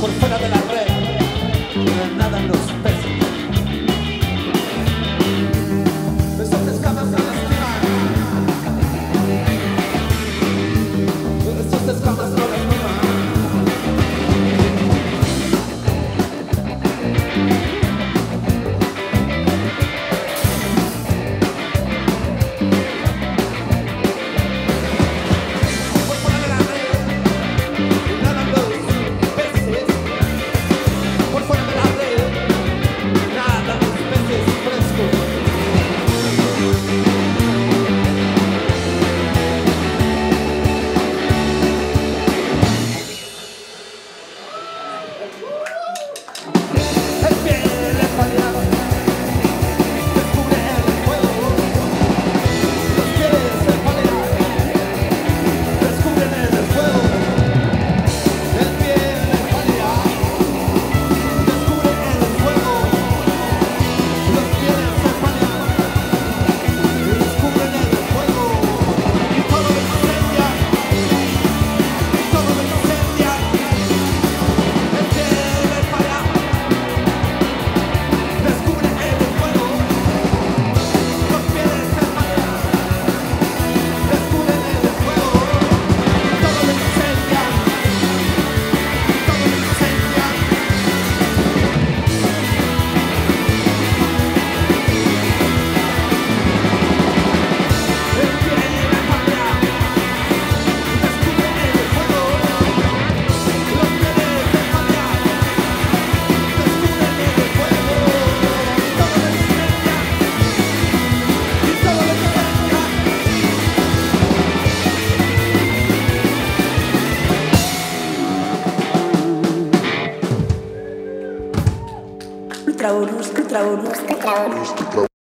por fuera de la Traorus, Traorus, Traorus, Traorus.